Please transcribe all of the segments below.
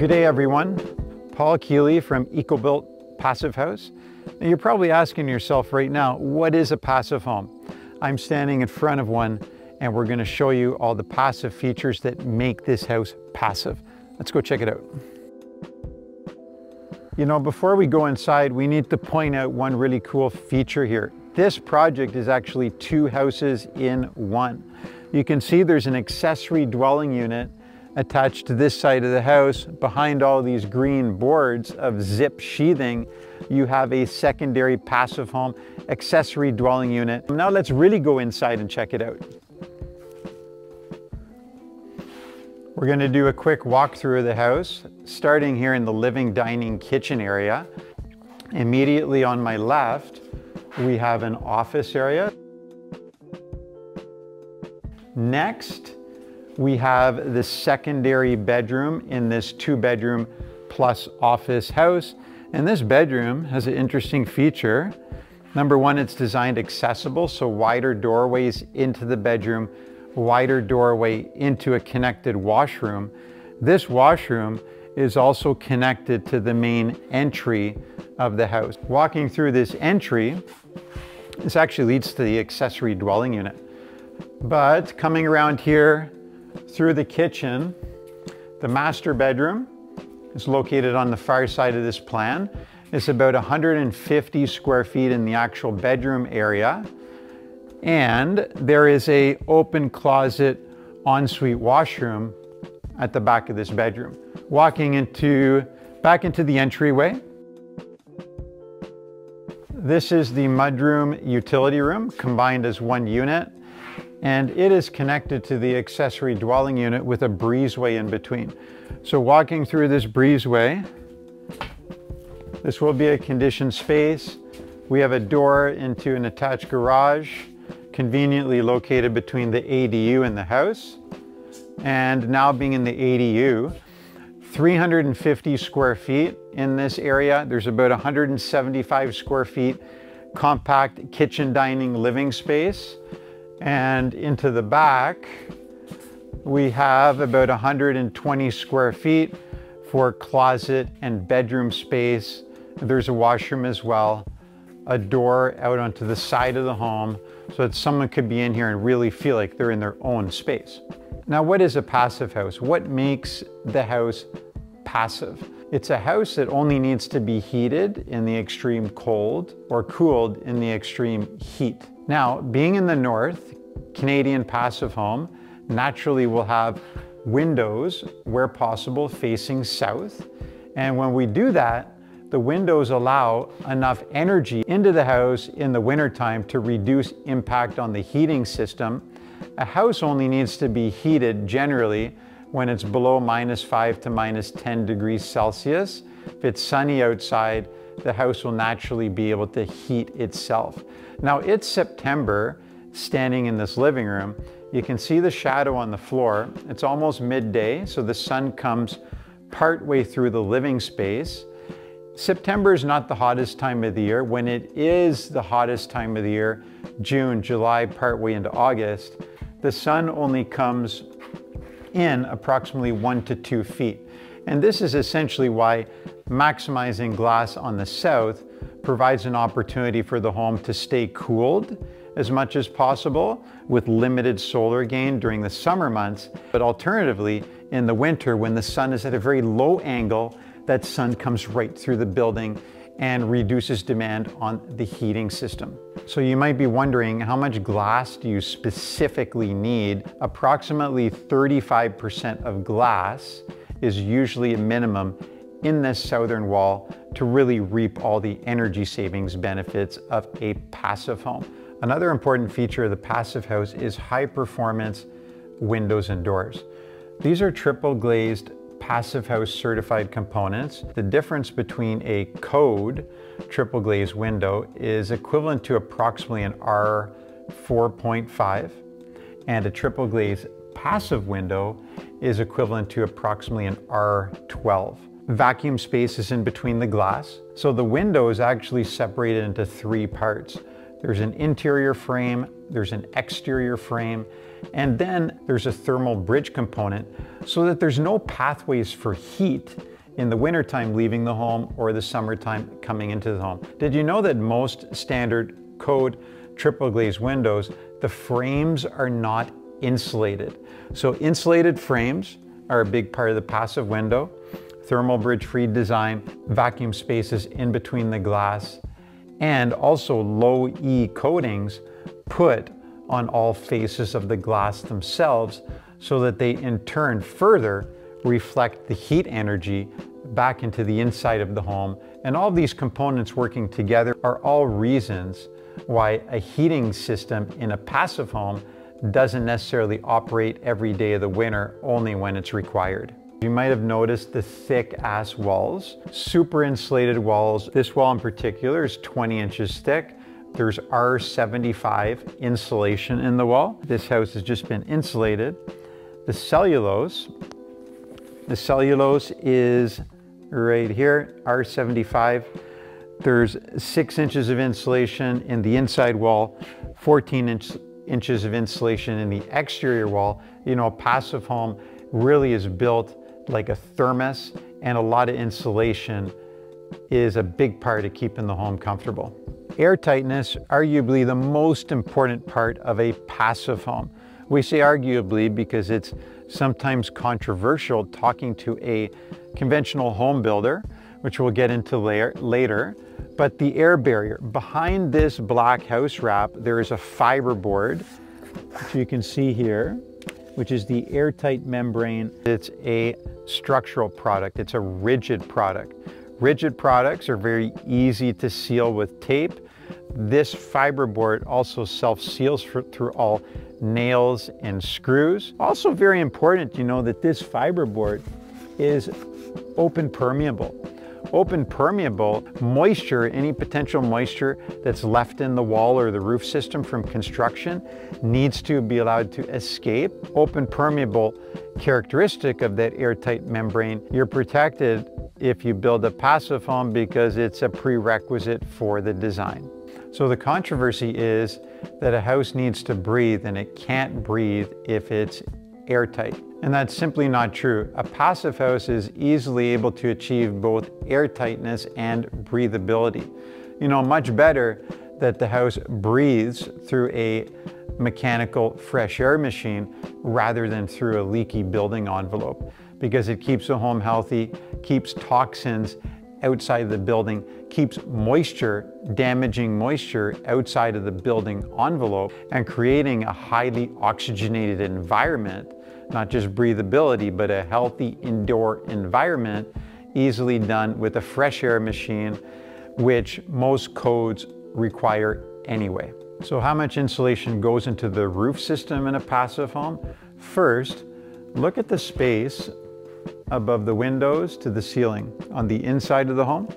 Good day, everyone. Paul Kealey from EkoBuilt Passive House. Now, you're probably asking yourself right now, what is a passive home? I'm standing in front of one and we're gonna show you all the passive features that make this house passive. Let's go check it out. You know, before we go inside, we need to point out one really cool feature here. This project is actually two houses in one. You can see there's an accessory dwelling unit attached to this side of the house. Behind all these green boards of zip sheathing, you have a secondary passive home accessory dwelling unit. Now let's really go inside and check it out. We're gonna do a quick walkthrough of the house, starting here in the living, dining, kitchen area. Immediately on my left, we have an office area. Next, we have the secondary bedroom in this two bedroom plus office house. And this bedroom has an interesting feature. Number one, it's designed accessible, so wider doorways into the bedroom, wider doorway into a connected washroom. This washroom is also connected to the main entry of the house. Walking through this entry, this actually leads to the accessory dwelling unit. But coming around here through the kitchen, the master bedroom is located on the far side of this plan. It's about 150 square feet in the actual bedroom area. And there is a open closet ensuite washroom at the back of this bedroom. Walking into back into the entryway. This is the mudroom utility room combined as one unit and it is connected to the accessory dwelling unit with a breezeway in between. So walking through this breezeway, this will be a conditioned space. We have a door into an attached garage conveniently located between the ADU and the house. And now being in the ADU, 350 square feet in this area. There's about 175 square feet compact kitchen dining living space. And into the back, we have about 120 square feet for closet and bedroom space. There's a washroom as well, a door out onto the side of the home so that someone could be in here and really feel like they're in their own space. Now, what is a passive house? What makes the house passive? It's a house that only needs to be heated in the extreme cold or cooled in the extreme heat. Now, being in the north, Canadian passive home naturally will have windows where possible facing south. And when we do that, the windows allow enough energy into the house in the wintertime to reduce impact on the heating system. A house only needs to be heated generally when it's below minus 5 to minus 10 degrees Celsius. If it's sunny outside, the house will naturally be able to heat itself. Now it's September, standing in this living room. You can see the shadow on the floor. It's almost midday, so the sun comes partway through the living space. September is not the hottest time of the year. When it is the hottest time of the year, June, July, partway into August, the sun only comes in approximately one to two feet. And this is essentially why maximizing glass on the south provides an opportunity for the home to stay cooled as much as possible with limited solar gain during the summer months. But alternatively, in the winter when the sun is at a very low angle, that sun comes right through the building and reduces demand on the heating system. So you might be wondering how much glass do you specifically need? Approximately 35% of glass is usually a minimum in this southern wall to really reap all the energy savings benefits of a passive home. Another important feature of the passive house is high performance windows and doors. These are triple glazed passive house certified components. The difference between a code triple glazed window is equivalent to approximately an R4.5 and a triple glazed passive window is equivalent to approximately an R12. Vacuum space is in between the glass. So the window is actually separated into three parts. There's an interior frame, there's an exterior frame, and then there's a thermal bridge component so that there's no pathways for heat in the wintertime leaving the home or the summertime coming into the home. Did you know that most standard code triple glazed windows, the frames are not insulated? So insulated frames are a big part of the passive window. Thermal bridge free design, vacuum spaces in between the glass, and also low E coatings put on all faces of the glass themselves so that they in turn further reflect the heat energy back into the inside of the home. And all these components working together are all reasons why a heating system in a passive home doesn't necessarily operate every day of the winter, only when it's required. You might have noticed the thick ass walls, super insulated walls. This wall in particular is 20 inches thick. There's R75 insulation in the wall. This house has just been insulated. The cellulose, the cellulose is right here, R75. There's six inches of insulation in the inside wall, 14 inch, inches of insulation in the exterior wall. You know, a passive home really is built like a thermos and a lot of insulation is a big part of keeping the home comfortable. Air tightness, arguably the most important part of a passive home. We say arguably because it's sometimes controversial talking to a conventional home builder, which we'll get into later. But the air barrier, behind this black house wrap, there is a fiber board, which you can see here, which is the airtight membrane. It's a structural product. It's a rigid product. Rigid products are very easy to seal with tape. This fiberboard also self-seals through all nails and screws. Also very important, you know, that this fiberboard is open permeable. Open permeable, moisture, any potential moisture that's left in the wall or the roof system from construction needs to be allowed to escape. Open permeable characteristic of that airtight membrane, you're protected if you build a passive home because it's a prerequisite for the design. So the controversy is that a house needs to breathe and it can't breathe if it's airtight. And that's simply not true. A passive house is easily able to achieve both air tightness and breathability. You know, much better that the house breathes through a mechanical fresh air machine rather than through a leaky building envelope because it keeps the home healthy, keeps toxins outside of the building, keeps moisture, damaging moisture outside of the building envelope and creating a highly oxygenated environment, not just breathability, but a healthy indoor environment easily done with a fresh air machine, which most codes require anyway. So how much insulation goes into the roof system in a passive home? First, look at the space above the windows to the ceiling on the inside of the home.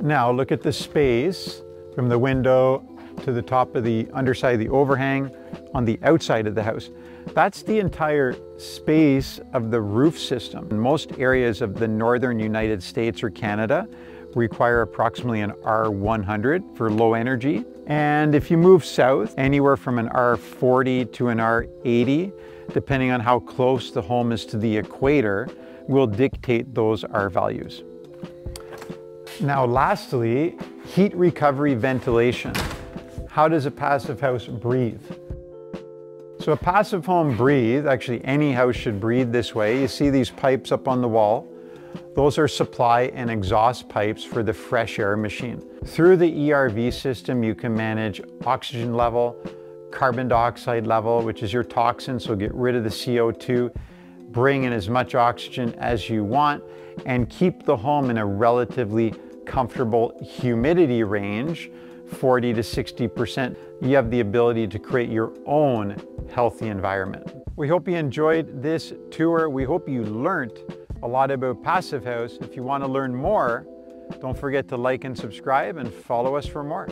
Now look at the space from the window to the top of the underside of the overhang on the outside of the house. That's the entire space of the roof system. Most areas of the northern United States or Canada require approximately an R100 for low energy. And if you move south, anywhere from an R40 to an R80, depending on how close the home is to the equator, will dictate those R values. Now lastly, heat recovery ventilation. How does a passive house breathe? So a passive home breathe, actually any house should breathe this way. You see these pipes up on the wall? Those are supply and exhaust pipes for the fresh air machine. Through the ERV system, you can manage oxygen level, carbon dioxide level, which is your toxin, so get rid of the CO2, bring in as much oxygen as you want, and keep the home in a relatively comfortable humidity range, 40 to 60%. You have the ability to create your own healthy environment. We hope you enjoyed this tour. We hope you learned a lot about Passive House. If you want to learn more, don't forget to like and subscribe and follow us for more.